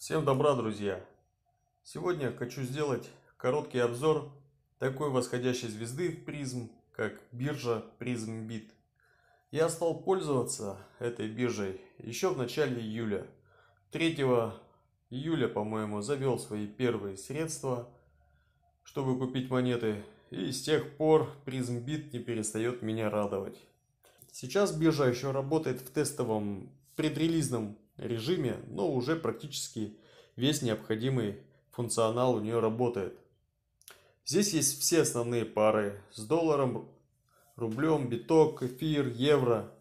Всем добра, друзья! Сегодня хочу сделать короткий обзор такой восходящей звезды в призм, как биржа PrismBit. Я стал пользоваться этой биржей еще в начале июля. 3 июля, по-моему, завел свои первые средства, чтобы купить монеты. И с тех пор PrismBit не перестает меня радовать. Сейчас биржа еще работает в тестовом предрелизном режиме, но уже практически весь необходимый функционал у нее работает. Здесь есть все основные пары с долларом, рублем, биток, эфир, евро.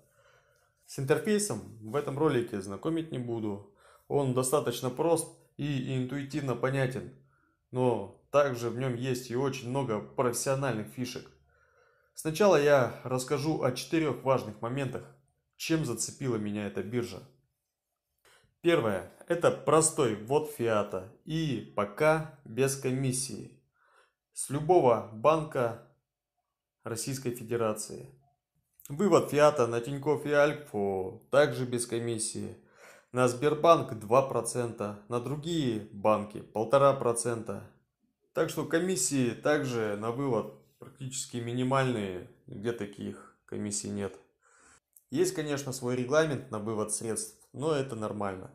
С интерфейсом в этом ролике знакомить не буду. Он достаточно прост и интуитивно понятен, но также в нем есть и очень много профессиональных фишек. Сначала я расскажу о четырех важных моментах, чем зацепила меня эта биржа. Первое. Это простой ввод фиата и пока без комиссии. С любого банка Российской Федерации. Вывод фиата на Тинькофф и Альфу также без комиссии. На Сбербанк 2%, на другие банки 1,5%. Так что комиссии также на вывод практически минимальные, где таких комиссий нет. Есть, конечно, свой регламент на вывод средств, но это нормально.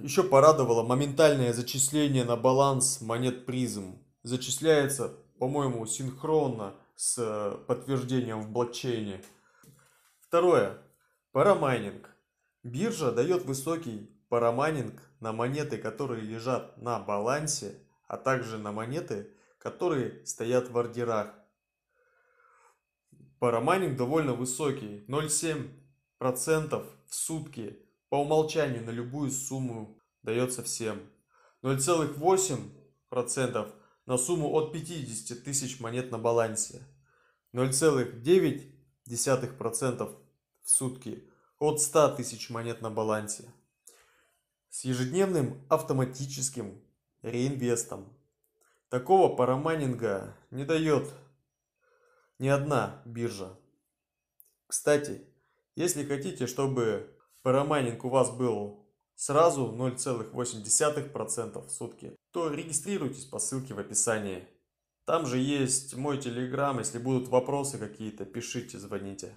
Еще порадовало моментальное зачисление на баланс монет призм. Зачисляется, по-моему, синхронно с э, подтверждением в блокчейне. Второе. Парамайнинг. Биржа дает высокий парамайнинг на монеты, которые лежат на балансе, а также на монеты, которые стоят в ордерах. Парамайнинг довольно высокий, 0,7% в сутки по умолчанию на любую сумму дается всем. 0,8% на сумму от 50 тысяч монет на балансе. 0,9% в сутки от 100 тысяч монет на балансе. С ежедневным автоматическим реинвестом. Такого парамайнинга не дает ни одна биржа. Кстати, если хотите, чтобы парамайнинг у вас был сразу 0,8% в сутки, то регистрируйтесь по ссылке в описании. Там же есть мой телеграм, если будут вопросы какие-то, пишите, звоните.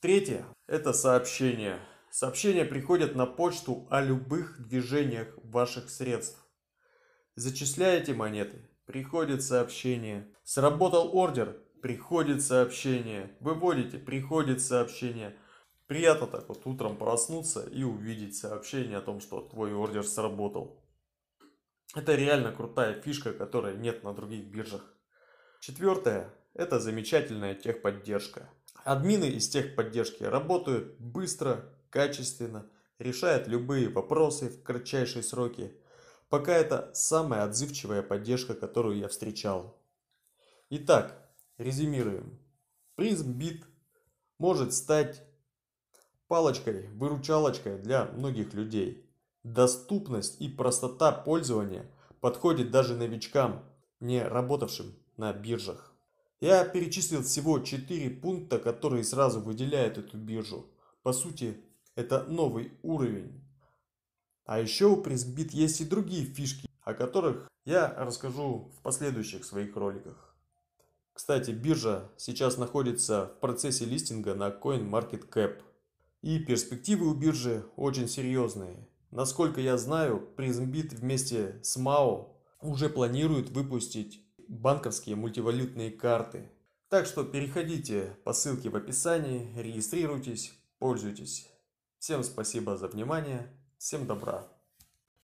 Третье – это сообщения. Сообщения приходят на почту о любых движениях ваших средств. Зачисляете монеты, приходит сообщение. Сработал ордер, приходит сообщение. Выводите, приходит сообщение. Приятно так вот утром проснуться и увидеть сообщение о том, что твой ордер сработал. Это реально крутая фишка, которой нет на других биржах. Четвертое – это замечательная техподдержка. Админы из техподдержки работают быстро, качественно, решают любые вопросы в кратчайшие сроки. Пока это самая отзывчивая поддержка, которую я встречал. Итак, резюмируем. PrismBit может стать палочкой, выручалочкой для многих людей. Доступность и простота пользования подходит даже новичкам, не работавшим на биржах. Я перечислил всего 4 пункта, которые сразу выделяют эту биржу. По сути, это новый уровень. А еще у PressBit есть и другие фишки, о которых я расскажу в последующих своих роликах. Кстати, биржа сейчас находится в процессе листинга на CoinMarketCap. И перспективы у биржи очень серьезные. Насколько я знаю, PrismBit вместе с MAO уже планирует выпустить банковские мультивалютные карты. Так что переходите по ссылке в описании, регистрируйтесь, пользуйтесь. Всем спасибо за внимание, всем добра.